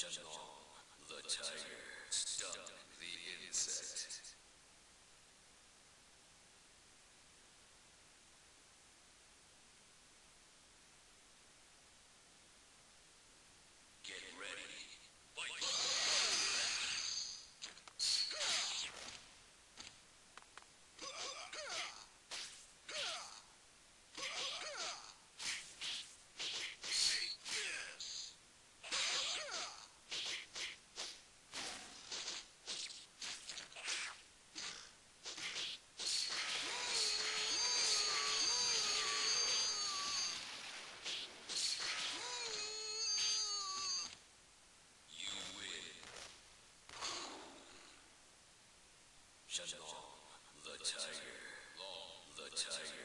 Shenlong, the tiger, stung the insect. Long,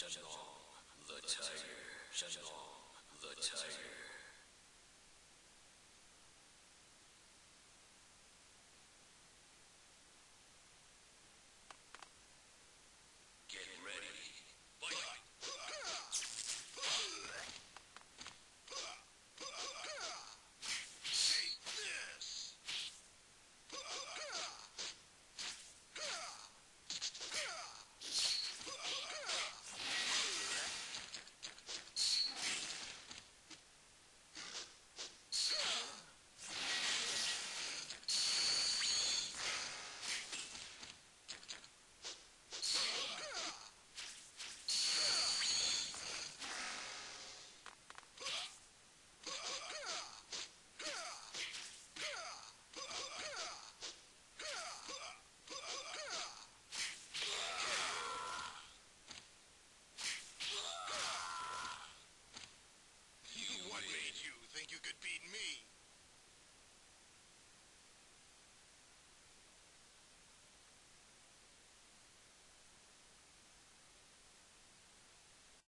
Shenlong, the tiger. Shenlong, the tiger.